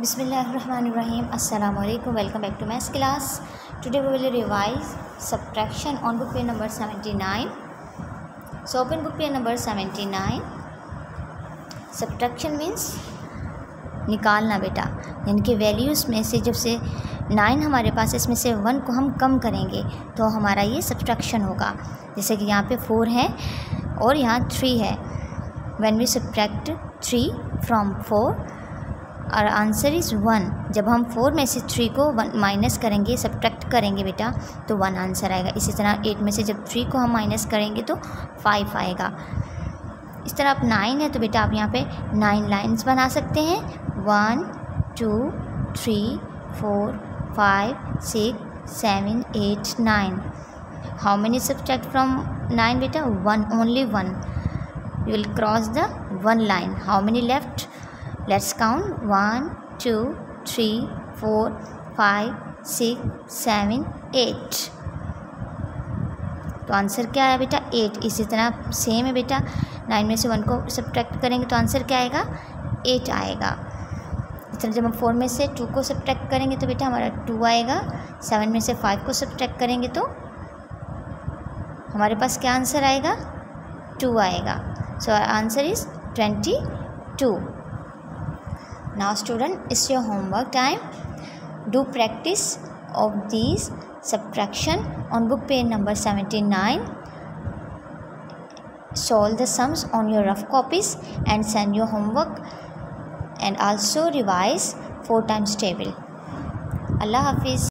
बिसमीम् Allam welcome back to maths class. Today we will revise subtraction on book page number seventy nine so open book page number seventy nine subtraction means निकालना बेटा। यानी कि values में से जब से nine हमारे पास इसमें से वन को हम कम करेंगे तो हमारा ये सब्ट्रैक्शन होगा। जैसे कि यहाँ पर फोर है और यहाँ थ्री है। When we subtract three from four और आंसर इज़ वन जब हम फोर में से थ्री को वन माइनस करेंगे सब्ट्रैक्ट करेंगे बेटा तो वन आंसर आएगा। इसी तरह एट में से जब थ्री को हम माइनस करेंगे तो फाइव आएगा। इस तरह आप नाइन है तो बेटा आप यहाँ पे नाइन लाइंस बना सकते हैं। One two three four five six seven eight nine how many subtract from nine बेटा? One only one you will cross the one line how many left let's count one two three four five six seven eight तो answer क्या आया बेटा? Eight इसी तरह same है बेटा. Nine में से वन को सब्ट्रैक्ट करेंगे तो आंसर क्या आएगा? एट आएगा. इस तरह जब हम फोर में से टू को सब्ट्रैक्ट करेंगे तो बेटा हमारा टू आएगा. सेवन में से फाइव को सब्ट्रैक्ट करेंगे तो हमारे पास क्या आंसर आएगा? टू आएगा. So answer is twenty two now student it's your homework time. Do practice of these subtraction on book page number 79 solve the sums on your rough copies and send your homework and also revise four times table. Allah hafiz